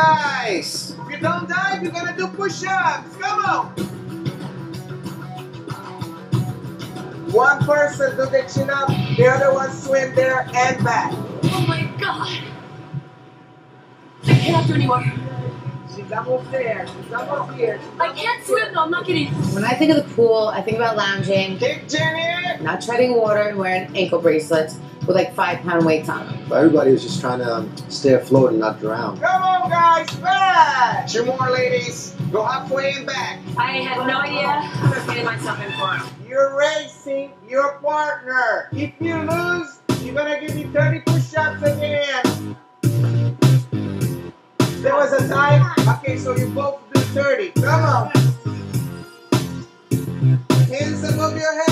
Nice. If you don't dive, you're gonna do push-ups. Come on. One person do the chin up, the other one swim there and back. Oh my god. I cannot do anymore. She's almost there. She's almost here. I can't swim though, I'm not kidding. When I think of the pool, I think about lounging, Kick Jenny. not treading water, and wearing ankle bracelets with like five pound weights on them. But everybody was just trying to um, stay afloat and not drown. Come on, guys, back. Two more, ladies. Go halfway and back. I had no idea what I was getting myself in for. You're racing your partner. If you lose, you're gonna give me 30 push-ups again. There was a time. Okay, so you both do 30. Come on. Hands above your head.